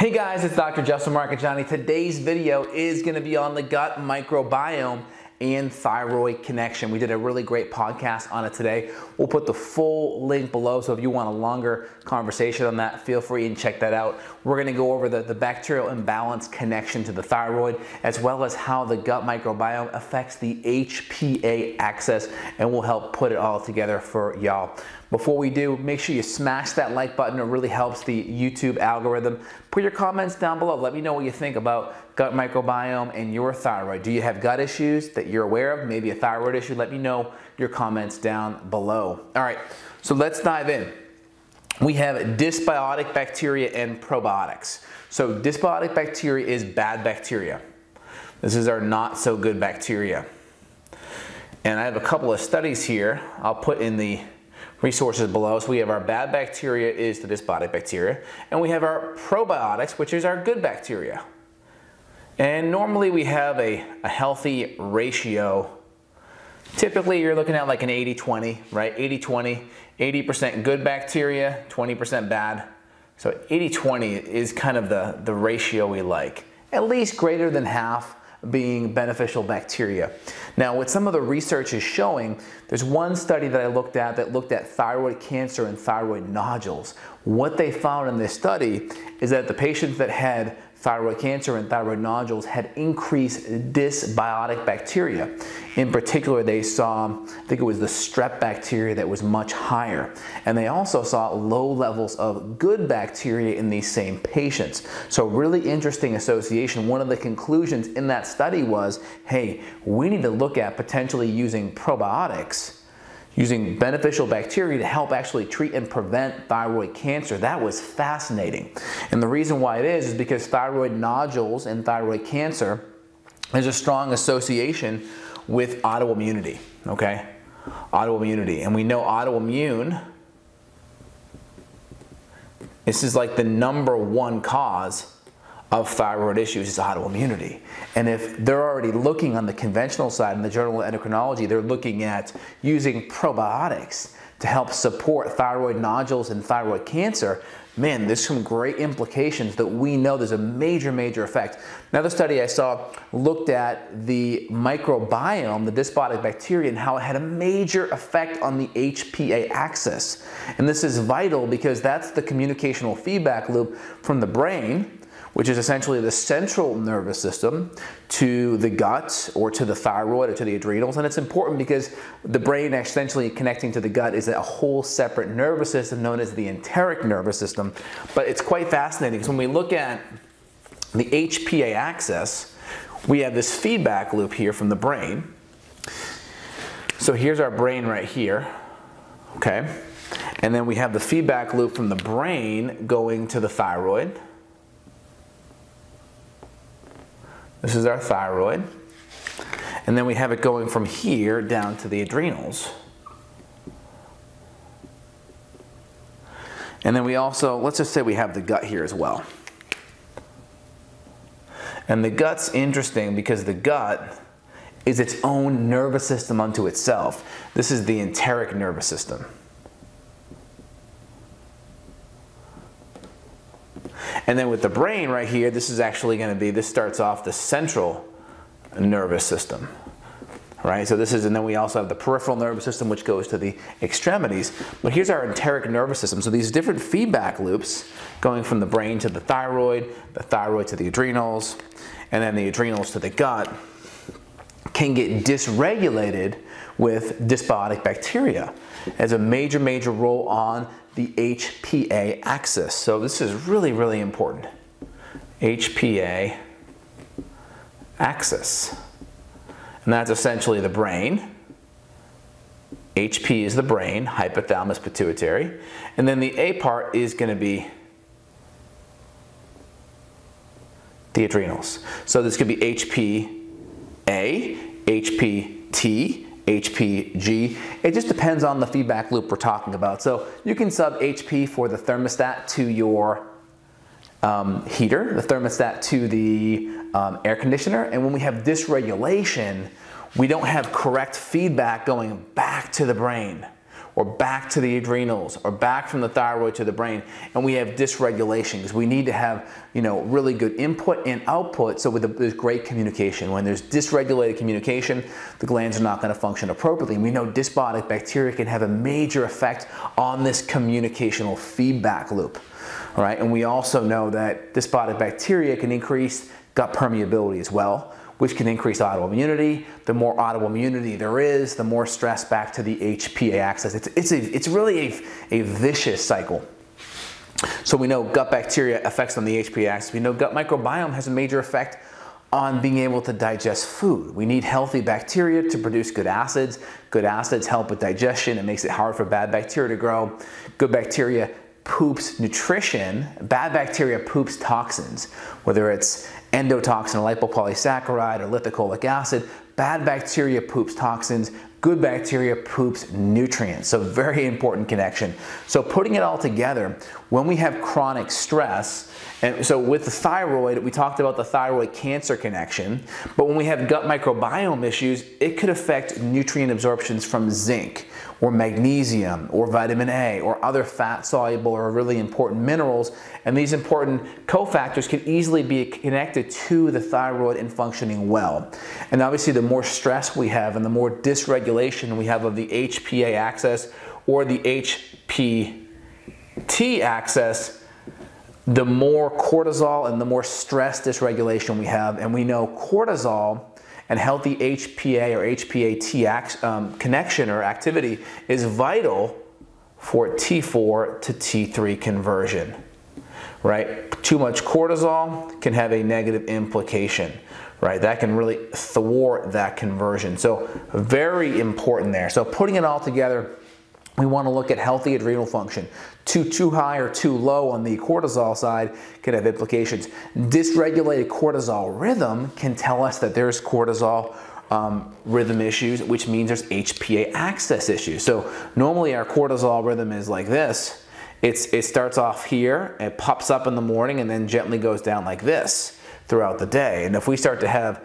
Hey guys, it's Dr. Justin Marchegiani. Today's video is gonna be on the gut microbiome and thyroid connection. We did a really great podcast on it today. We'll put the full link below, so if you want a longer conversation on that, feel free and check that out. We're gonna go over the, the bacterial imbalance connection to the thyroid, as well as how the gut microbiome affects the HPA axis, and we'll help put it all together for y'all. Before we do, make sure you smash that like button. It really helps the YouTube algorithm. Put your comments down below. Let me know what you think about gut microbiome and your thyroid. Do you have gut issues that you're aware of? Maybe a thyroid issue? Let me know your comments down below. All right, so let's dive in. We have dysbiotic bacteria and probiotics. So dysbiotic bacteria is bad bacteria. This is our not so good bacteria. And I have a couple of studies here. I'll put in the resources below. So we have our bad bacteria is the dysbiotic bacteria, and we have our probiotics, which is our good bacteria. And normally we have a, a healthy ratio. Typically you're looking at like an 80-20, right? 80-20, 80% good bacteria, 20% bad. So 80-20 is kind of the, the ratio we like. At least greater than half being beneficial bacteria. Now, what some of the research is showing, there's one study that I looked at that looked at thyroid cancer and thyroid nodules. What they found in this study is that the patients that had thyroid cancer and thyroid nodules had increased dysbiotic bacteria. In particular, they saw, I think it was the strep bacteria that was much higher. And they also saw low levels of good bacteria in these same patients. So really interesting association. One of the conclusions in that study was, hey, we need to look at potentially using probiotics using beneficial bacteria to help actually treat and prevent thyroid cancer. That was fascinating. And the reason why it is is because thyroid nodules and thyroid cancer is a strong association with autoimmunity, okay? Autoimmunity. And we know autoimmune, this is like the number one cause of thyroid issues is autoimmunity. And if they're already looking on the conventional side in the Journal of Endocrinology, they're looking at using probiotics to help support thyroid nodules and thyroid cancer, man, there's some great implications that we know there's a major, major effect. Another study I saw looked at the microbiome, the dysbiotic bacteria, and how it had a major effect on the HPA axis. And this is vital because that's the communicational feedback loop from the brain which is essentially the central nervous system, to the gut or to the thyroid or to the adrenals. And it's important because the brain essentially connecting to the gut is a whole separate nervous system known as the enteric nervous system. But it's quite fascinating because when we look at the HPA axis, we have this feedback loop here from the brain. So here's our brain right here, okay? And then we have the feedback loop from the brain going to the thyroid This is our thyroid. And then we have it going from here down to the adrenals. And then we also, let's just say we have the gut here as well. And the gut's interesting because the gut is its own nervous system unto itself. This is the enteric nervous system. And then with the brain right here, this is actually going to be, this starts off the central nervous system. Right, so this is, and then we also have the peripheral nervous system, which goes to the extremities. But here's our enteric nervous system. So these different feedback loops going from the brain to the thyroid, the thyroid to the adrenals, and then the adrenals to the gut can get dysregulated with dysbiotic bacteria as a major, major role on the HPA axis. So this is really, really important. HPA axis. And that's essentially the brain. HP is the brain, hypothalamus pituitary. And then the A part is going to be the adrenals. So this could be HPA, HPT, HPG. It just depends on the feedback loop we're talking about. So you can sub HP for the thermostat to your um, heater, the thermostat to the um, air conditioner. And when we have dysregulation, we don't have correct feedback going back to the brain or back to the adrenals or back from the thyroid to the brain and we have dysregulation because we need to have you know really good input and output so with there's great communication. When there's dysregulated communication the glands are not going to function appropriately. And we know dysbiotic bacteria can have a major effect on this communicational feedback loop all right? And we also know that dysbiotic bacteria can increase gut permeability as well which can increase autoimmunity. The more autoimmunity there is, the more stress back to the HPA axis. It's, it's, a, it's really a, a vicious cycle. So we know gut bacteria affects on the HPA axis. We know gut microbiome has a major effect on being able to digest food. We need healthy bacteria to produce good acids. Good acids help with digestion. It makes it hard for bad bacteria to grow. Good bacteria poops nutrition. Bad bacteria poops toxins, whether it's endotoxin, lipopolysaccharide, or lithocholic acid. Bad bacteria poops toxins, good bacteria poops nutrients. So very important connection. So putting it all together, when we have chronic stress, and so with the thyroid, we talked about the thyroid cancer connection, but when we have gut microbiome issues, it could affect nutrient absorptions from zinc or magnesium or vitamin A or other fat soluble or really important minerals. And these important cofactors can easily be connected to the thyroid and functioning well. And obviously the more stress we have and the more dysregulation we have of the HPA axis or the HPT axis, the more cortisol and the more stress dysregulation we have. And we know cortisol and healthy HPA or HPA-T um, connection or activity is vital for T4 to T3 conversion, right? Too much cortisol can have a negative implication, right? That can really thwart that conversion. So very important there. So putting it all together, we want to look at healthy adrenal function. Too, too high or too low on the cortisol side can have implications. Dysregulated cortisol rhythm can tell us that there's cortisol um, rhythm issues, which means there's HPA axis issues. So normally our cortisol rhythm is like this. It's, it starts off here, it pops up in the morning and then gently goes down like this throughout the day. And if we start to have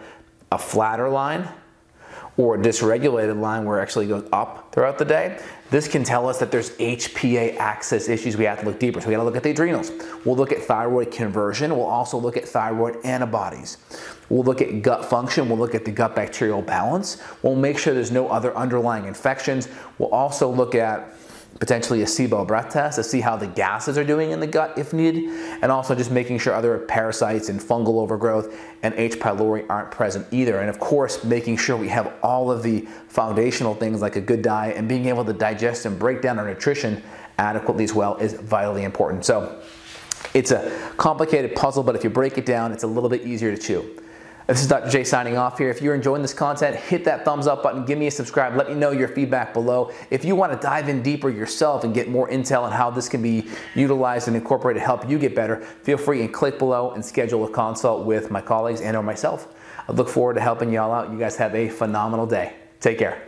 a flatter line, or a dysregulated line where it actually goes up throughout the day, this can tell us that there's HPA axis issues. We have to look deeper. So we gotta look at the adrenals. We'll look at thyroid conversion. We'll also look at thyroid antibodies. We'll look at gut function. We'll look at the gut bacterial balance. We'll make sure there's no other underlying infections. We'll also look at potentially a SIBO breath test to see how the gases are doing in the gut if needed, and also just making sure other parasites and fungal overgrowth and H. pylori aren't present either. And of course, making sure we have all of the foundational things like a good diet and being able to digest and break down our nutrition adequately as well is vitally important. So it's a complicated puzzle, but if you break it down, it's a little bit easier to chew. This is Dr. J signing off here. If you're enjoying this content, hit that thumbs up button, give me a subscribe, let me know your feedback below. If you want to dive in deeper yourself and get more intel on how this can be utilized and incorporated to help you get better, feel free and click below and schedule a consult with my colleagues and or myself. I look forward to helping y'all out. You guys have a phenomenal day. Take care.